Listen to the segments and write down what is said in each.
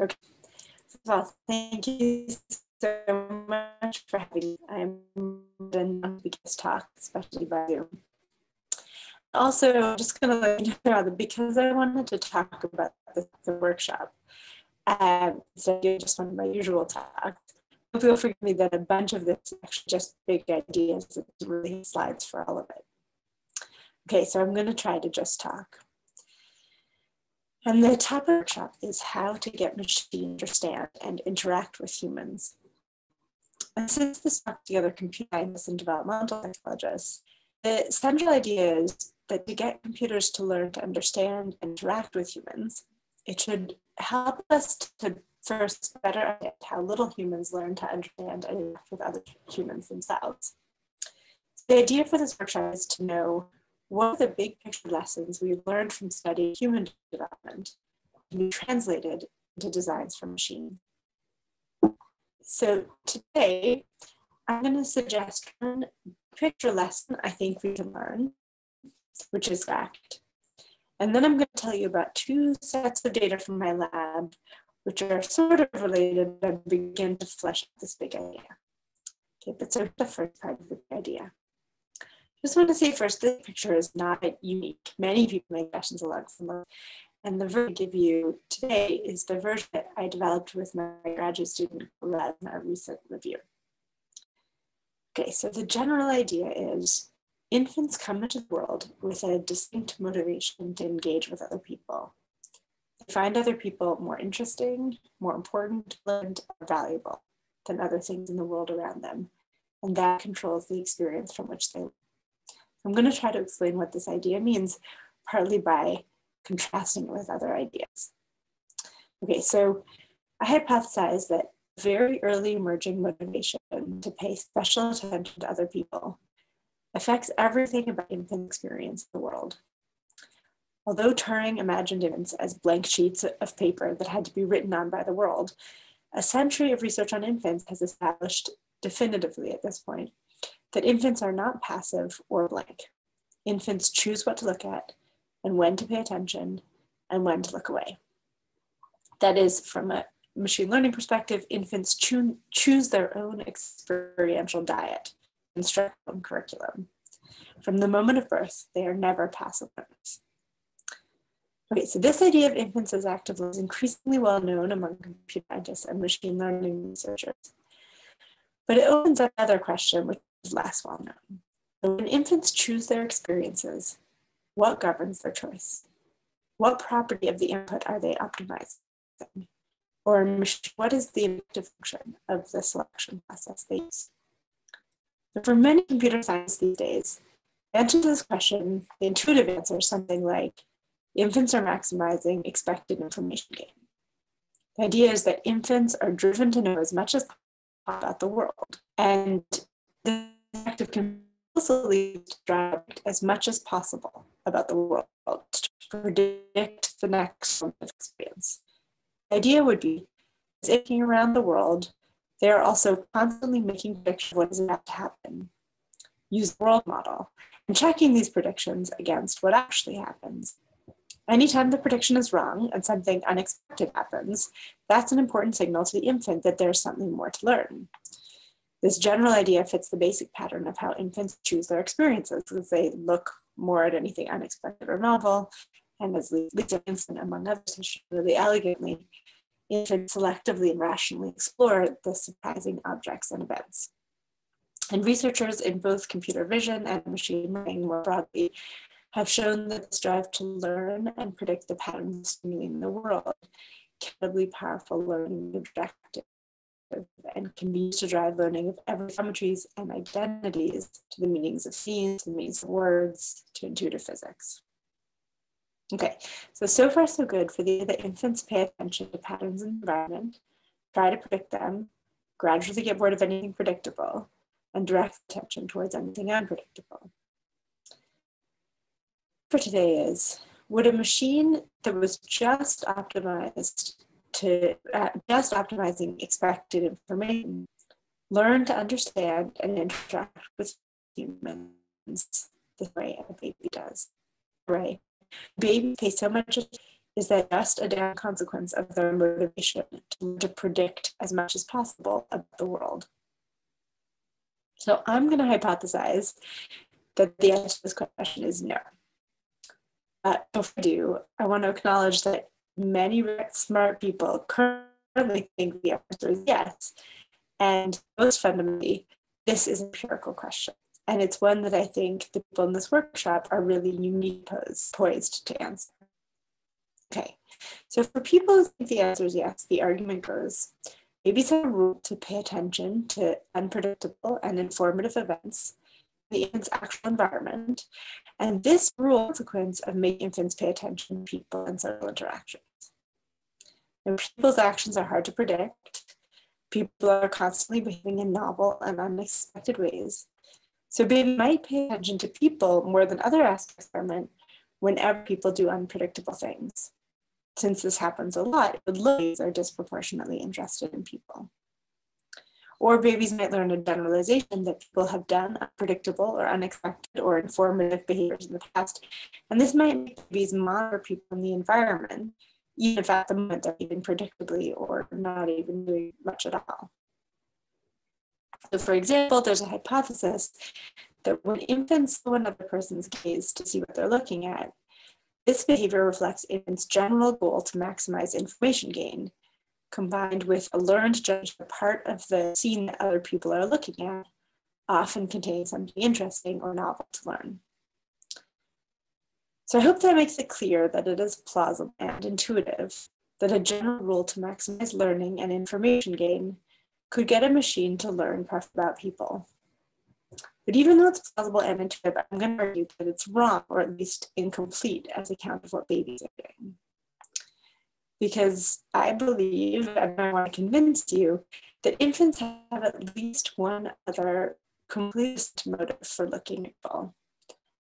Okay. All, thank you so much for having me. I'm done this talk, especially by Zoom. Also, I'm just going to let you know that because I wanted to talk about the, the workshop, um, so you just one of my usual talks, feel forgive me that a bunch of this is actually just big ideas. It's really slides for all of it. Okay, so I'm going to try to just talk. And the topic workshop is how to get machines to understand and interact with humans. And since this brought together computer scientists and developmental psychologists, the central idea is that to get computers to learn to understand and interact with humans, it should help us to first better understand how little humans learn to understand and interact with other humans themselves. The idea for this workshop is to know what are the big picture lessons we've learned from studying human development can be translated into designs for machines. So today, I'm going to suggest one picture lesson I think we can learn, which is fact. And then I'm going to tell you about two sets of data from my lab, which are sort of related and begin to flesh out this big idea. Okay, but so the first part of the idea. Just want to say first, this picture is not unique. Many people make questions along similar. And the version I give you today is the version that I developed with my graduate student led in a recent review. Okay, so the general idea is infants come into the world with a distinct motivation to engage with other people. They find other people more interesting, more important, and valuable than other things in the world around them. And that controls the experience from which they I'm going to try to explain what this idea means, partly by contrasting it with other ideas. Okay, so I hypothesize that very early emerging motivation to pay special attention to other people affects everything about infant experience in the world. Although Turing imagined infants as blank sheets of paper that had to be written on by the world, a century of research on infants has established definitively at this point that infants are not passive or blank. Infants choose what to look at and when to pay attention and when to look away. That is, from a machine learning perspective, infants choo- choose their own experiential diet, own curriculum. From the moment of birth, they are never passive learners. Okay, so this idea of infants as active is increasingly well known among computer scientists and machine learning researchers. But it opens up another question, which is less well known. When infants choose their experiences, what governs their choice? What property of the input are they optimizing? Or what is the objective function of the selection process they use? for many computer science these days, the answer to this question, the intuitive answer is something like infants are maximizing expected information gain. The idea is that infants are driven to know as much as possible about the world. And the active compulsively drive as much as possible about the world to predict the next experience. The idea would be, as looking around the world, they are also constantly making predictions of what is about to happen. Use the world model and checking these predictions against what actually happens. Anytime the prediction is wrong and something unexpected happens, that's an important signal to the infant that there's something more to learn. This general idea fits the basic pattern of how infants choose their experiences as they look more at anything unexpected or novel. And as Lisa Feigenson, among others, has shown really elegantly, infants selectively and rationally explore the surprising objects and events. And researchers in both computer vision and machine learning more broadly have shown that this drive to learn and predict the patterns in the world incredibly powerful learning objective and can be used to drive learning of every geometries and identities to the meanings of scenes, to the meanings of words, to intuitive physics. Okay, so so far so good for the that infants pay attention to patterns in the environment, try to predict them, gradually get bored of anything predictable, and direct attention towards anything unpredictable. For today is, would a machine that was just optimized to uh, just optimizing expected information, learn to understand and interact with humans the way a baby does, right? Babies pay so much is that just a down consequence of their motivation to, to predict as much as possible about the world? So I'm going to hypothesize that the answer to this question is no. But before I do, I want to acknowledge that many smart people currently think the answer is yes. And most fundamentally, this is an empirical question. And it's one that I think the people in this workshop are really unique poised to answer. Okay, so for people who think the answer is yes, the argument goes maybe a rule to pay attention to unpredictable and informative events in the actual environment. And this rule consequence of making infants pay attention to people and social interactions. And people's actions are hard to predict. People are constantly behaving in novel and unexpected ways. So baby might pay attention to people more than other aspects of environment whenever people do unpredictable things since this happens a lot, lilies are disproportionately interested in people. Or babies might learn a generalization that people have done unpredictable or unexpected or informative behaviors in the past. And this might make babies monitor people in the environment, even if at the moment they're even predictably or not even doing much at all. So for example, there's a hypothesis that when infants follow another person's gaze to see what they're looking at, this behavior reflects infants' general goal to maximize information gain, combined with a learned judgment that part of the scene that other people are looking at often contains something interesting or novel to learn. So I hope that makes it clear that it is plausible and intuitive that a general rule to maximize learning and information gain could get a machine to learn about people. But even though it's plausible and intuitive, I'm going to argue that it's wrong or at least incomplete as a count of what babies are doing. Because I believe, and I want to convince you, that infants have at least one other complete motive for looking at people,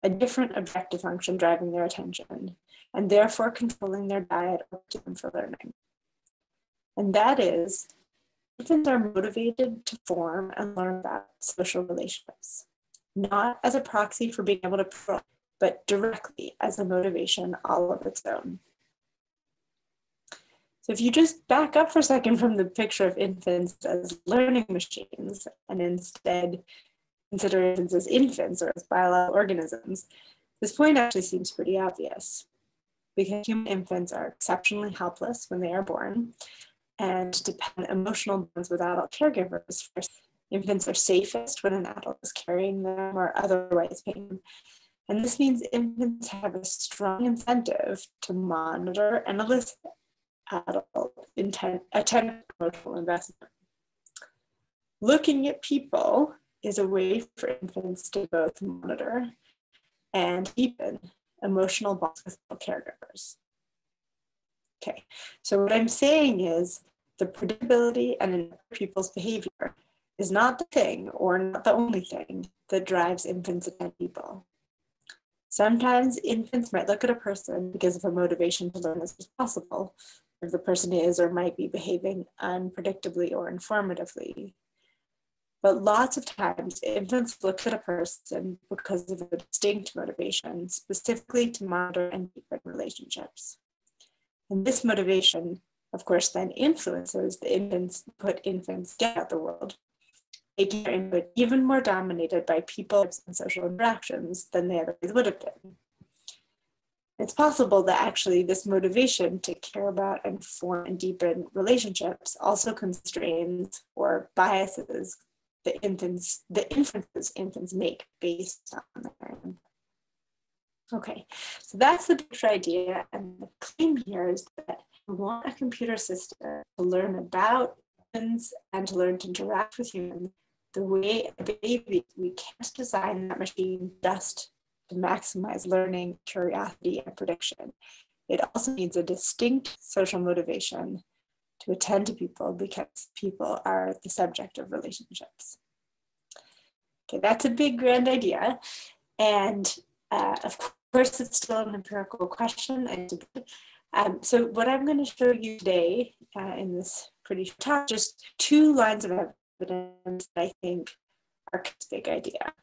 a different objective function driving their attention, and therefore controlling their diet or them for learning. And that is infants are motivated to form and learn about social relationships not as a proxy for being able to but directly as a motivation all of its own. So if you just back up for a second from the picture of infants as learning machines and instead consider infants as infants or as biological organisms, this point actually seems pretty obvious because human infants are exceptionally helpless when they are born and depend emotional bonds with adult caregivers Infants are safest when an adult is carrying them or otherwise paying. And this means infants have a strong incentive to monitor and elicit adult intent, attention emotional investment. Looking at people is a way for infants to both monitor and deepen emotional bonds with caregivers. Okay, so what I'm saying is the predictability and people's behavior is not the thing or not the only thing that drives infants and people. Sometimes infants might look at a person because of a motivation to learn as possible, the person is or might be behaving unpredictably or informatively. But lots of times, infants look at a person because of a distinct motivation, specifically to monitor and deepen relationships. And this motivation, of course, then influences the infants, put infants get out the world making their input even more dominated by people and social interactions than they otherwise would have been. It's possible that actually this motivation to care about and form and deepen relationships also constrains or biases the infants, the inferences infants make based on their Okay, so that's the picture idea. And the claim here is that we want a computer system to learn about humans and to learn to interact with humans the way a baby, we can't design that machine just to maximize learning, curiosity, and prediction. It also needs a distinct social motivation to attend to people because people are the subject of relationships. Okay, that's a big grand idea. And uh, of course, it's still an empirical question. Um, so what I'm going to show you today uh, in this pretty short talk, just two lines of evidence that I think are a big idea.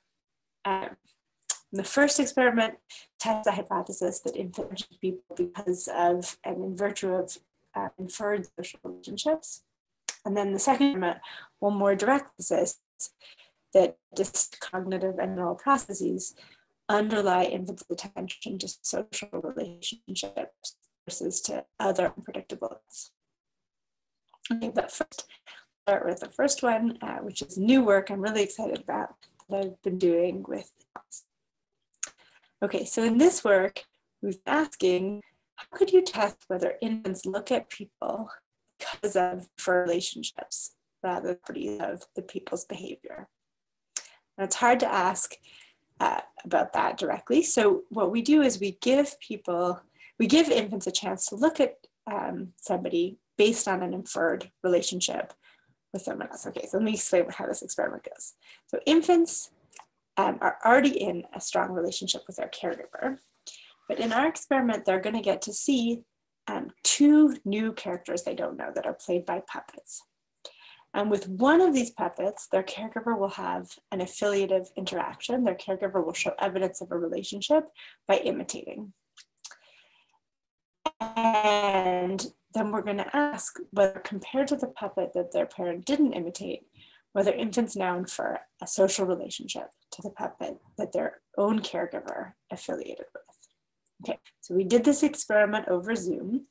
Um, The first experiment tests the hypothesis that infants people because of and in virtue of uh, inferred social relationships. And then the second experiment will more directly assist that just cognitive and neural processes underlie infants' attention to social relationships versus to other unpredictables. Okay, but first, start with the first one, uh, which is new work I'm really excited about that I've been doing with. Okay, so in this work, been asking, how could you test whether infants look at people because of for relationships rather than of the people's behavior? And it's hard to ask uh, about that directly. So what we do is we give people, we give infants a chance to look at um, somebody based on an inferred relationship with someone else. Okay, so let me explain how this experiment goes. So infants um, are already in a strong relationship with their caregiver, but in our experiment, they're gonna get to see um, two new characters they don't know that are played by puppets. And with one of these puppets, their caregiver will have an affiliative interaction. Their caregiver will show evidence of a relationship by imitating. And then we're going to ask whether, compared to the puppet that their parent didn't imitate, whether infants now infer a social relationship to the puppet that their own caregiver affiliated with. Okay, so we did this experiment over Zoom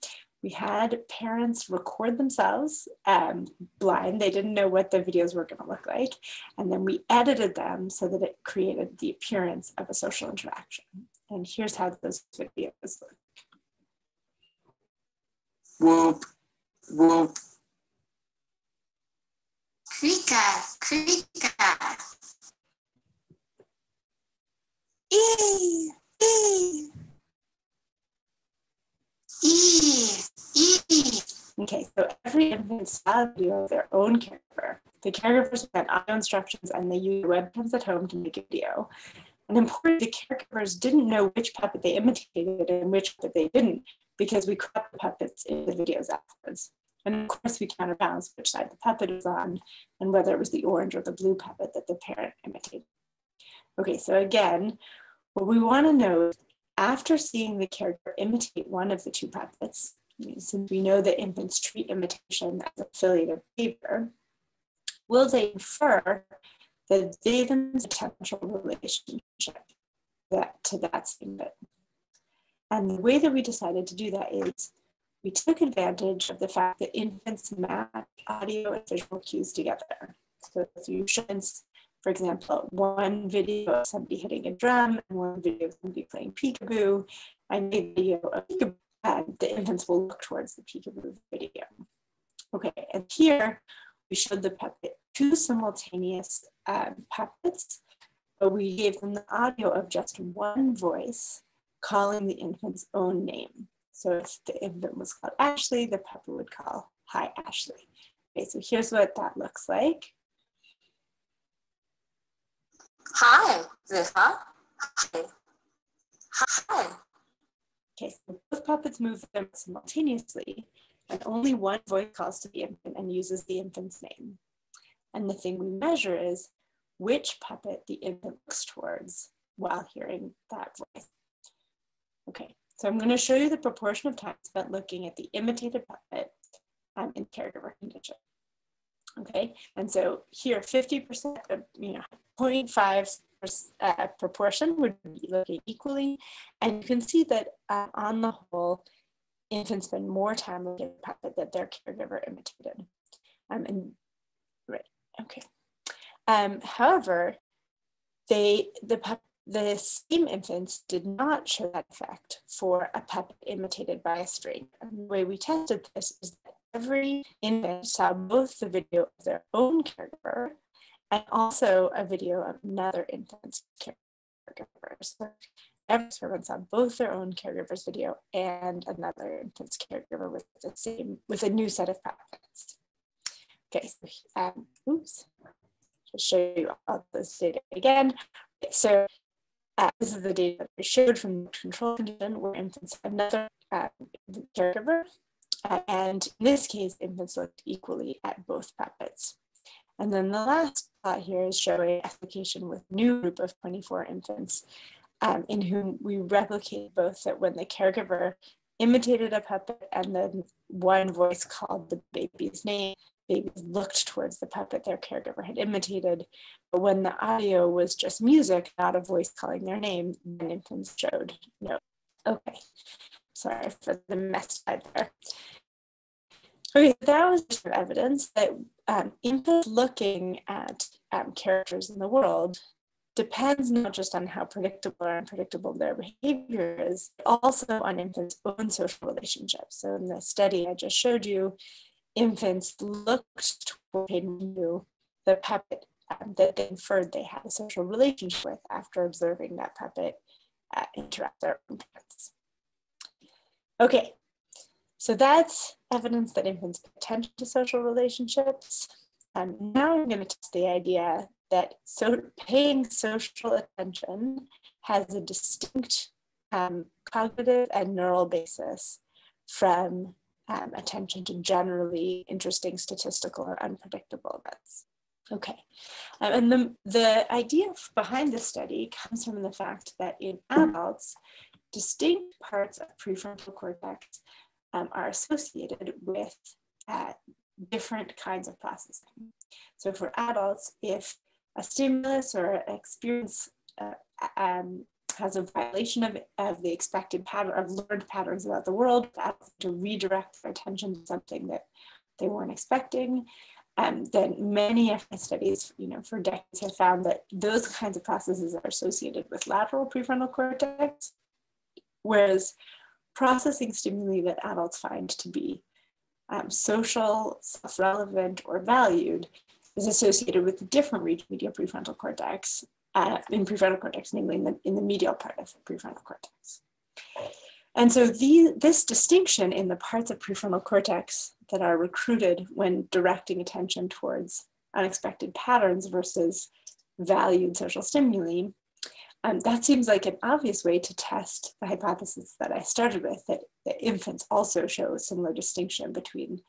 we had parents record themselves um, blind. They didn't know what the videos were going to look like. And then we edited them so that it created the appearance of a social interaction. And here's how those videos look. Whoop, whoop. Krika, krika. Ee, ee. Okay, so every infant a video of their own caregiver. The caregivers had audio instructions and they used webcams at home to make a video. And importantly, the caregivers didn't know which puppet they imitated and which puppet they didn't because we cropped the puppets in the videos afterwards. And of course, we counterbalanced which side the puppet is on and whether it was the orange or the blue puppet that the parent imitated. Okay, so again, what we want to know after seeing the caregiver imitate one of the two puppets, since we know that infants treat imitation as affiliative behavior, will they infer that they a potential relationship that, to that same bit? And the way that we decided to do that is we took advantage of the fact that infants match audio and visual cues together. So through showings, for example, one video of somebody hitting a drum and one video of somebody playing peekaboo, I made a video of peekaboo and the infants will look towards the peekaboo video. Okay, and here we showed the puppet two simultaneous um, puppets, but we gave them the audio of just one voice calling the infant's own name. So if the infant was called Ashley, the puppet would call, hi Ashley. Okay, so here's what that looks like. Hi, Zifa. Hi. Hi. Okay, so both puppets move them simultaneously, and only one voice calls to the infant and uses the infant's name. And the thing we measure is which puppet the infant looks towards while hearing that voice. Okay, so I'm going to show you the proportion of time spent looking at the imitated puppet um, in caregiver condition. Okay, and so here 50% of, you know, 0.5 uh, proportion would be looking equally. And you can see that uh, on the whole, infants spend more time looking at the puppet that their caregiver imitated. Um, and right, okay. Um, however, they the pup, the same infants did not show that effect for a puppet imitated by a stranger. And the way we tested this is that every infant saw both the video of their own caregiver and also a video of another infant's caregiver. So every servant saw both their own caregiver's video and another infant's caregiver with the same, with a new set of puppets. Okay, so um, oops, just show you all this data again. So uh, this is the data that we showed from the control condition where infants had another uh, caregiver. Uh, and in this case, infants looked equally at both puppets. And then the last plot here is showing application with new group of 24 infants um, in whom we replicate both that when the caregiver imitated a puppet and then one voice called the baby's name, babies looked towards the puppet their caregiver had imitated. But when the audio was just music, not a voice calling their name, then infants showed no. Okay, sorry for the mess there. Okay, that was evidence that um, infants looking at um, characters in the world depends not just on how predictable or unpredictable their behavior is, but also on infants' own social relationships. So in the study I just showed you, infants looked toward the puppet um, that they inferred they had a social relationship with after observing that puppet uh, interact their own parents. Okay, so that's evidence that infants pay attention to social relationships. Um, now I'm going to test the idea that so paying social attention has a distinct um, cognitive and neural basis from um, attention to generally interesting statistical or unpredictable events. Okay, um, and the, the idea behind this study comes from the fact that in adults, distinct parts of prefrontal cortex um, are associated with uh, different kinds of processing. So for adults, if a stimulus or experience uh, um, has a violation of, of the expected pattern of learned patterns about the world to redirect their attention to something that they weren't expecting. Um, then many of my studies, you know, for decades have found that those kinds of processes are associated with lateral prefrontal cortex, whereas processing stimuli that adults find to be um, social, self-relevant, or valued is associated with a different region, medial prefrontal cortex, uh, in prefrontal cortex, namely in the, in the medial part of the prefrontal cortex. And so the, this distinction in the parts of prefrontal cortex that are recruited when directing attention towards unexpected patterns versus valued social stimuli, um, that seems like an obvious way to test the hypothesis that I started with, that, that infants also show a similar distinction between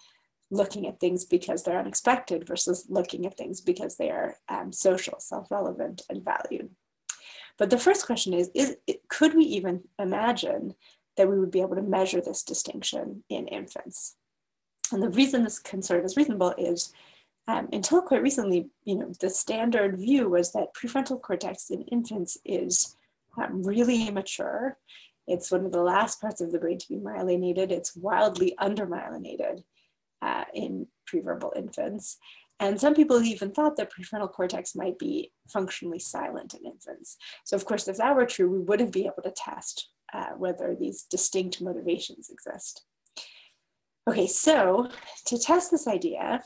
looking at things because they're unexpected versus looking at things because they are um, social, self-relevant, and valued. But the first question is, is could we even imagine that we would be able to measure this distinction in infants? And the reason this concern is reasonable is um, until quite recently, you know, the standard view was that prefrontal cortex in infants is um, really immature. It's one of the last parts of the brain to be myelinated. It's wildly undermyelinated uh, in preverbal infants. And some people even thought that prefrontal cortex might be functionally silent in infants. So of course, if that were true, we wouldn't be able to test uh, whether these distinct motivations exist. Okay, so to test this idea,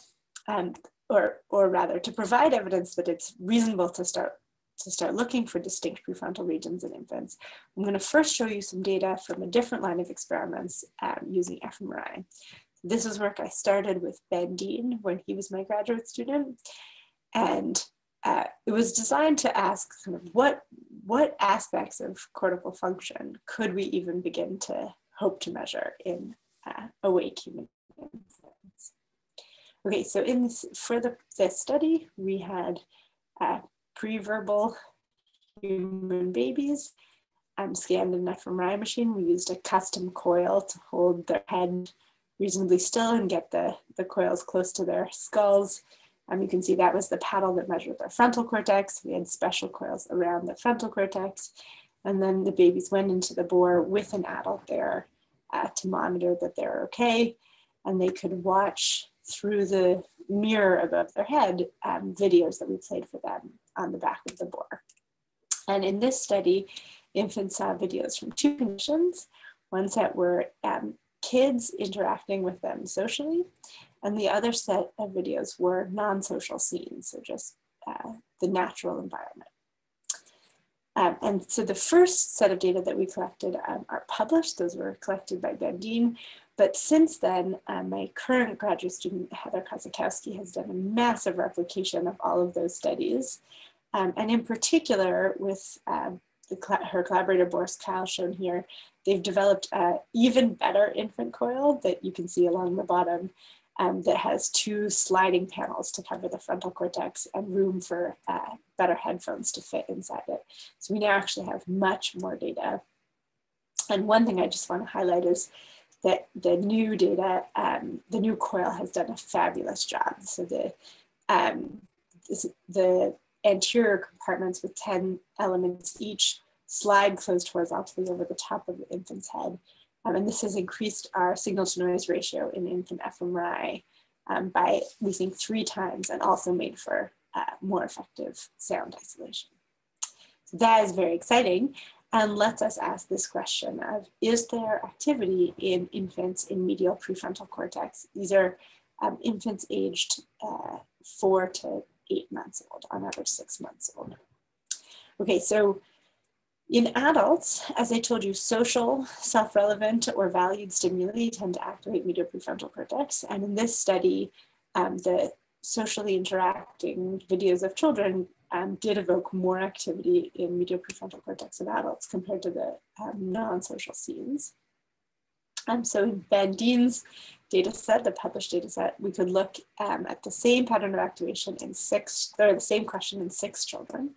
um, or, or rather to provide evidence that it's reasonable to start to start looking for distinct prefrontal regions in infants, I'm going to first show you some data from a different line of experiments um, using fMRI. This is work I started with Ben Deen when he was my graduate student. And uh, it was designed to ask kind of what, what aspects of cortical function could we even begin to hope to measure in uh, awake human beings. Okay, so in this, for the, this study, we had uh, pre-verbal human babies um, scanned in an fMRI machine. We used a custom coil to hold their head reasonably still and get the, the coils close to their skulls. Um, you can see that was the paddle that measured their frontal cortex. We had special coils around the frontal cortex. And then the babies went into the bore with an adult there uh, to monitor that they're okay. And they could watch through the mirror above their head um, videos that we played for them on the back of the bore. And in this study, infants saw videos from two conditions. One set were um, kids interacting with them socially. And the other set of videos were non-social scenes, so just uh, the natural environment. Um, and so the first set of data that we collected um, are published. Those were collected by Ben Deen. But since then, um, my current graduate student, Heather Kosakowski, has done a massive replication of all of those studies. Um, and in particular, with uh, the, her collaborator Boris Keil shown here, they've developed an even better infant coil that you can see along the bottom um, that has two sliding panels to cover the frontal cortex and room for uh, better headphones to fit inside it. So we now actually have much more data. And one thing I just want to highlight is that the new data, um, the new coil has done a fabulous job. So the, um, the anterior compartments with 10 elements each slide closed horizontally over the top of the infant's head. Um, and this has increased our signal to noise ratio in infant fMRI um, by, we think, three times and also made for uh, more effective sound isolation. So that is very exciting and lets us ask this question of, is there activity in infants in medial prefrontal cortex? These are um, infants aged uh, four to eight months old, on average six months old. Okay, so in adults, as I told you, social, self-relevant, or valued stimuli tend to activate medial prefrontal cortex. And in this study, um, the socially interacting videos of children um, did evoke more activity in medial prefrontal cortex of adults compared to the um, non-social scenes. Um, so in Ben Deen's data set, the published data set, we could look um, at the same pattern of activation in six, or the same question in six children.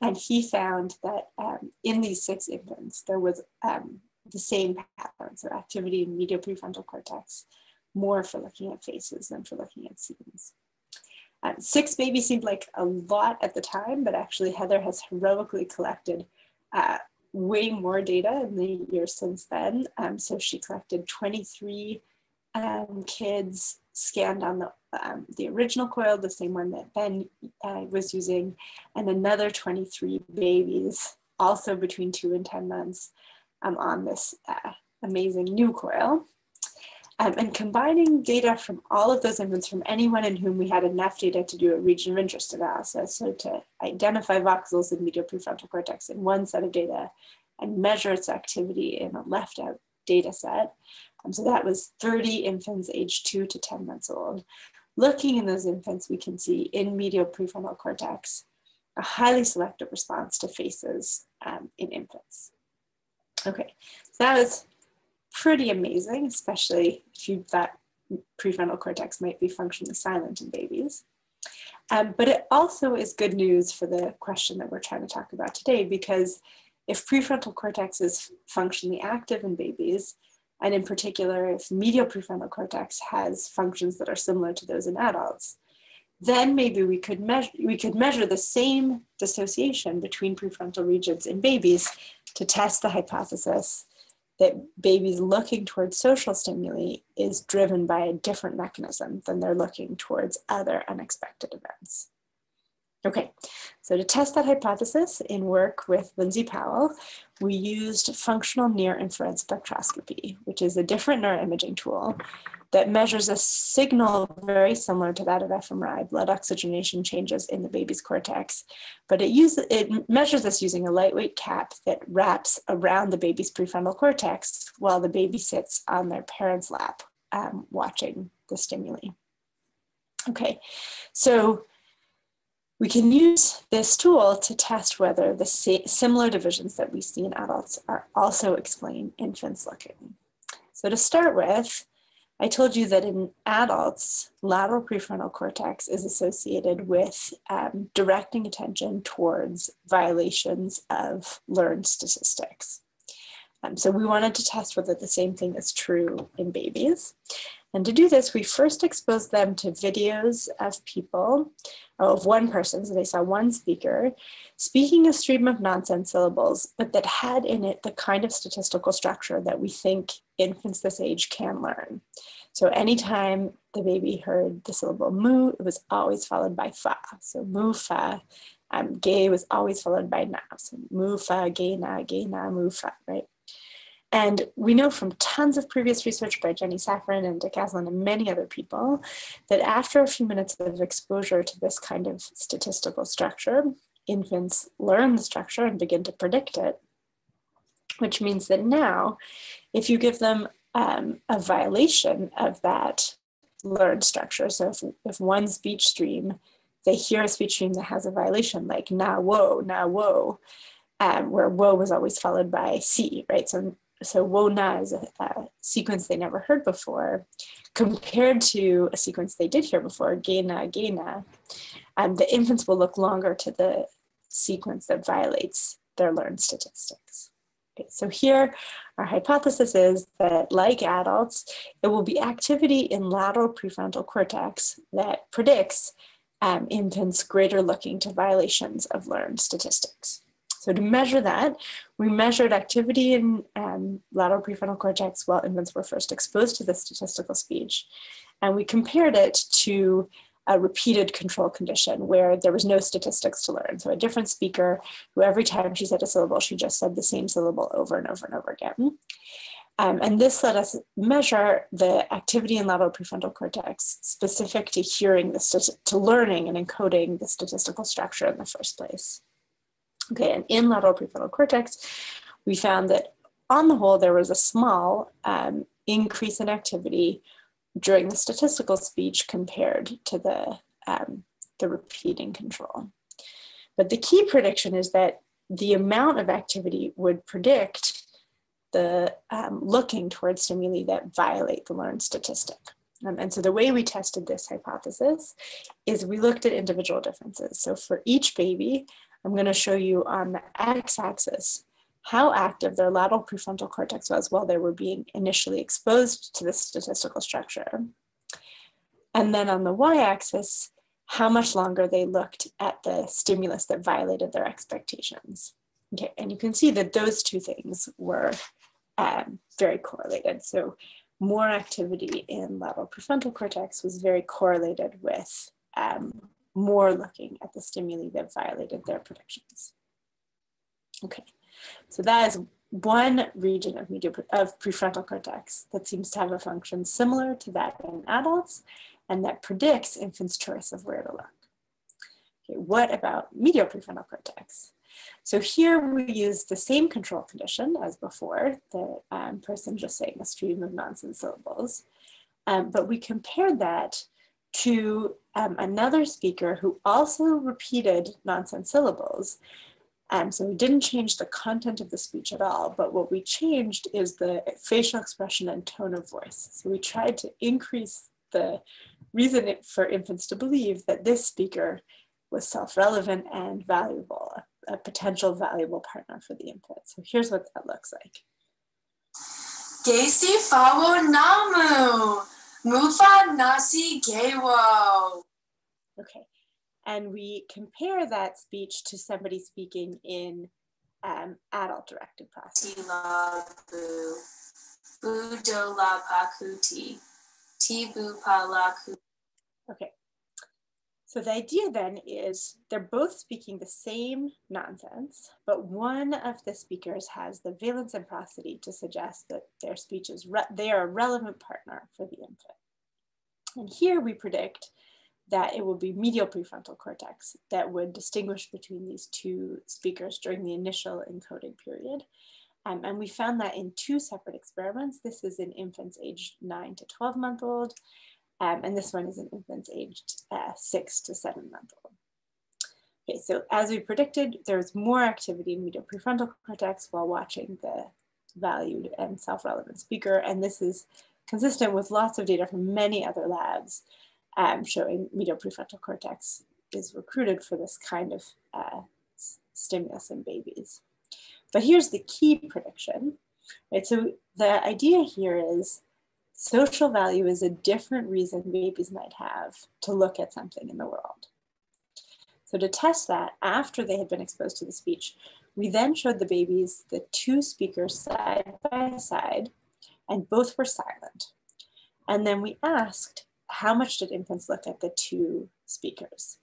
And he found that um, in these six infants, there was um, the same pattern, so activity in medial prefrontal cortex, more for looking at faces than for looking at scenes. Um, six maybe seemed like a lot at the time, but actually Heather has heroically collected uh, way more data in the years since then. Um, so she collected 23 um, kids scanned on the, um, the original coil, the same one that Ben uh, was using, and another 23 babies, also between two and 10 months, um, on this uh, amazing new coil. Um, and combining data from all of those infants from anyone in whom we had enough data to do a region of interest analysis, so to identify voxels in medial prefrontal cortex in one set of data and measure its activity in a left out data set, so that was 30 infants aged 2 to 10 months old. Looking in those infants, we can see in medial prefrontal cortex a highly selective response to faces um, in infants. Okay, so that was pretty amazing, especially if you thought prefrontal cortex might be functionally silent in babies. Um, but it also is good news for the question that we're trying to talk about today, because if prefrontal cortex is functionally active in babies, and in particular, if medial prefrontal cortex has functions that are similar to those in adults, then maybe we could measure we could measure the same dissociation between prefrontal regions in babies to test the hypothesis that babies looking towards social stimuli is driven by a different mechanism than they're looking towards other unexpected events. Okay, so to test that hypothesis in work with Lindsey Powell, we used functional near infrared spectroscopy, which is a different neuroimaging tool that measures a signal very similar to that of fMRI, blood oxygenation changes in the baby's cortex. But it, uses, it measures this using a lightweight cap that wraps around the baby's prefrontal cortex while the baby sits on their parent's lap um, watching the stimuli. Okay, so we can use this tool to test whether the similar divisions that we see in adults are also explained in infants looking. So to start with, I told you that in adults, lateral prefrontal cortex is associated with um, directing attention towards violations of learned statistics. Um, so we wanted to test whether the same thing is true in babies. And to do this, we first exposed them to videos of people, of one person, so they saw one speaker, speaking a stream of nonsense syllables, but that had in it the kind of statistical structure that we think infants this age can learn. So anytime the baby heard the syllable mu, it was always followed by fa. So mu fa. Um, gay was always followed by na. So mu fa, gay na, gay na, mu fa, right? And we know from tons of previous research by Jenny Saffran and Dick Aslin and many other people that after a few minutes of exposure to this kind of statistical structure, infants learn the structure and begin to predict it, which means that now, if you give them um, a violation of that learned structure, so if, if one speech stream, they hear a speech stream that has a violation like na whoa, na whoa, um, where whoa was always followed by C, right? So so WONA is a, a, sequence they never heard before, compared to a sequence they did hear before, GAINA, um, the infants will look longer to the sequence that violates their learned statistics. Okay, so here, our hypothesis is that like adults, it will be activity in lateral prefrontal cortex that predicts um, infants greater looking to violations of learned statistics. So to measure that, we measured activity in um, lateral prefrontal cortex while infants were first exposed to the statistical speech. And we compared it to a repeated control condition where there was no statistics to learn. So a different speaker who every time she said a syllable, she just said the same syllable over and over and over again. Um, and this let us measure the activity in lateral prefrontal cortex specific to hearing, the to learning and encoding the statistical structure in the first place. Okay, and in lateral prefrontal cortex, we found that on the whole, there was a small um, increase in activity during the statistical speech compared to the, um, the repeating control. But the key prediction is that the amount of activity would predict the um, looking towards stimuli that violate the learned statistic. Um, and so the way we tested this hypothesis is we looked at individual differences. So for each baby, I'm going to show you on the x-axis how active their lateral prefrontal cortex was while they were being initially exposed to the statistical structure. And then on the y-axis, how much longer they looked at the stimulus that violated their expectations. Okay, and you can see that those two things were um, very correlated. So more activity in lateral prefrontal cortex was very correlated with um, more looking at the stimuli that violated their predictions. Okay, so that is one region of, media, of prefrontal cortex that seems to have a function similar to that in adults and that predicts infants' choice of where to look. Okay, what about medial prefrontal cortex? So here we use the same control condition as before, the um, person just saying a stream of nonsense syllables, um, but we compared that to um, another speaker who also repeated nonsense syllables. Um, so we didn't change the content of the speech at all, but what we changed is the facial expression and tone of voice. So we tried to increase the reason for infants to believe that this speaker was self-relevant and valuable, a, a potential valuable partner for the infant. So here's what that looks like. Gacy Fawo Namu. Mufa Nasi Gewo. Okay. And we compare that speech to somebody speaking in um, adult directed process. Tilabu. Budola pakuti. Tibu palaku. Okay. So the idea then is they're both speaking the same nonsense, but one of the speakers has the valence and prosody to suggest that their speech is they are a relevant partner for the infant. And here we predict that it will be medial prefrontal cortex that would distinguish between these two speakers during the initial encoding period. Um, and we found that in two separate experiments. This is in infants aged 9 to 12 month old, um, and this one is in infants aged uh, 6 to 7 month old. Okay, so as we predicted, there was more activity in medial prefrontal cortex while watching the valued and self-relevant speaker, and this is consistent with lots of data from many other labs um, showing medial prefrontal cortex is recruited for this kind of uh, stimulus in babies. But here's the key prediction, right? So the idea here is social value is a different reason babies might have to look at something in the world. So to test that after they had been exposed to the speech, we then showed the babies the two speakers side by side and both were silent. And then we asked, how much did infants look at the two speakers?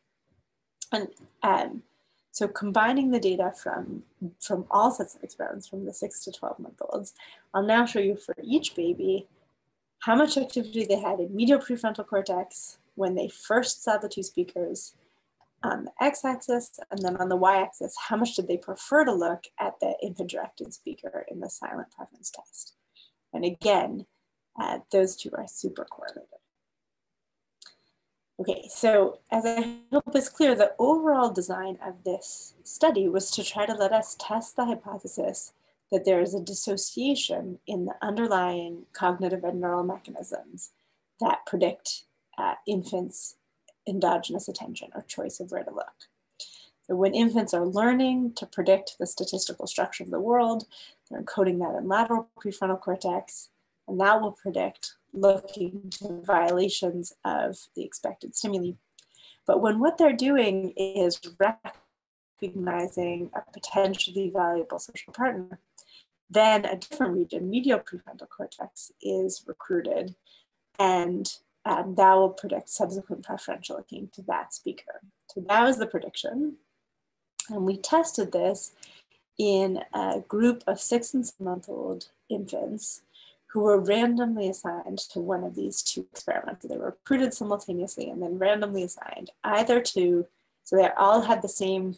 And um, so combining the data from, from all sets of experiments from the six to 12 month olds, I'll now show you for each baby how much activity they had in medial prefrontal cortex when they first saw the two speakers on the x-axis, and then on the y-axis, how much did they prefer to look at the infant-directed speaker in the silent preference test. And again, uh, those two are super correlated. Okay, so as I hope is clear, the overall design of this study was to try to let us test the hypothesis that there is a dissociation in the underlying cognitive and neural mechanisms that predict uh, infants' endogenous attention or choice of where to look. So when infants are learning to predict the statistical structure of the world, they're encoding that in lateral prefrontal cortex, and that will predict looking to violations of the expected stimuli. But when what they're doing is recognizing a potentially valuable social partner, then a different region, medial prefrontal cortex, is recruited, and um, that will predict subsequent preferential looking to that speaker. So that was the prediction. And we tested this in a group of six and seven month old infants who were randomly assigned to one of these two experiments. They were recruited simultaneously and then randomly assigned either to, so they all had the same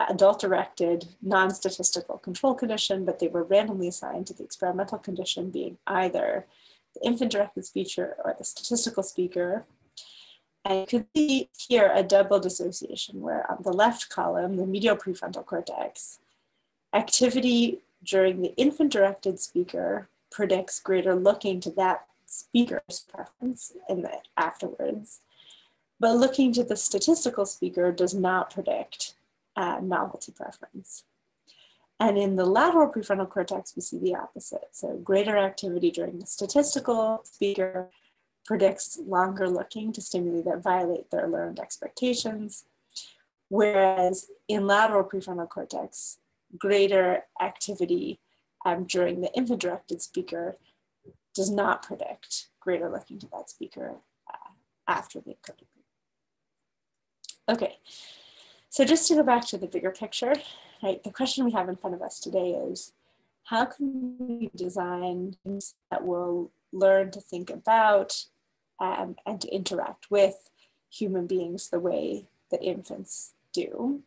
adult directed non statistical control condition, but they were randomly assigned to the experimental condition being either the infant directed speaker or the statistical speaker. And you can see here a double dissociation where on the left column, the medial prefrontal cortex, activity during the infant directed speaker predicts greater looking to that speaker's preference in the afterwards. But looking to the statistical speaker does not predict uh, novelty preference. And in the lateral prefrontal cortex, we see the opposite. So greater activity during the statistical speaker predicts longer looking to stimuli that violate their learned expectations. Whereas in lateral prefrontal cortex, greater activity um, during the infant directed speaker does not predict greater looking to that speaker uh, after the encoding. Okay, so just to go back to the bigger picture, right, the question we have in front of us today is, how can we design things that will learn to think about um, and to interact with human beings the way that infants do?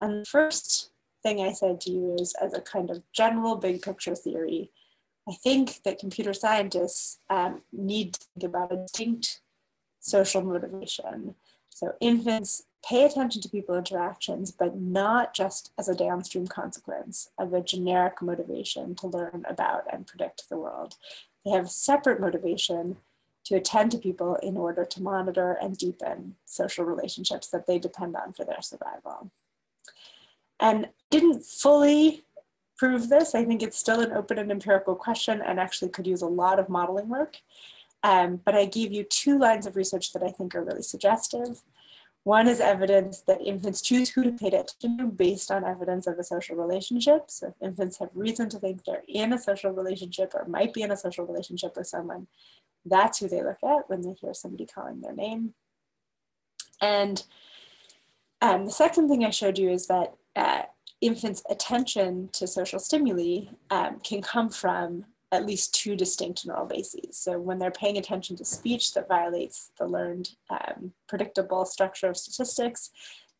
And the first thing I said to you is as a kind of general big picture theory, I think that computer scientists um, need to think about a distinct social motivation. So infants pay attention to people interactions, but not just as a downstream consequence of a generic motivation to learn about and predict the world. They have a separate motivation to attend to people in order to monitor and deepen social relationships that they depend on for their survival and didn't fully prove this. I think it's still an open and empirical question and actually could use a lot of modeling work. Um, but I gave you two lines of research that I think are really suggestive. One is evidence that infants choose who to pay attention to based on evidence of a social relationship. So if infants have reason to think they're in a social relationship or might be in a social relationship with someone, that's who they look at when they hear somebody calling their name. And um, the second thing I showed you is that uh, infants' attention to social stimuli um, can come from at least two distinct neural bases. So when they're paying attention to speech that violates the learned um, predictable structure of statistics,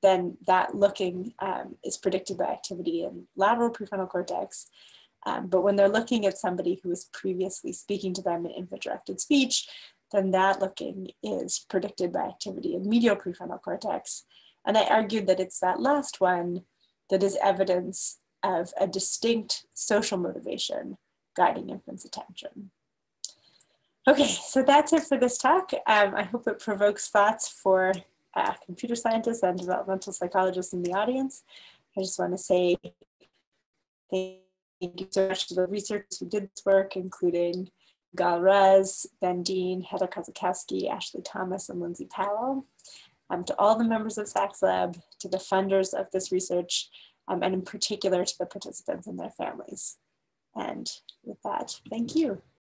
then that looking um, is predicted by activity in lateral prefrontal cortex. Um, but when they're looking at somebody who was previously speaking to them in infant-directed speech, then that looking is predicted by activity in medial prefrontal cortex. And I argued that it's that last one that is evidence of a distinct social motivation guiding infants' attention. Okay, so that's it for this talk. Um, I hope it provokes thoughts for uh, computer scientists and developmental psychologists in the audience. I just want to say thank you so much to the researchers who did this work, including Gal Raz, Ben Deen, Heather Kosakowski, Ashley Thomas, and Lindsey Powell um, to all the members of Saxe Lab, to the funders of this research, um, and in particular to the participants and their families. And with that, thank you.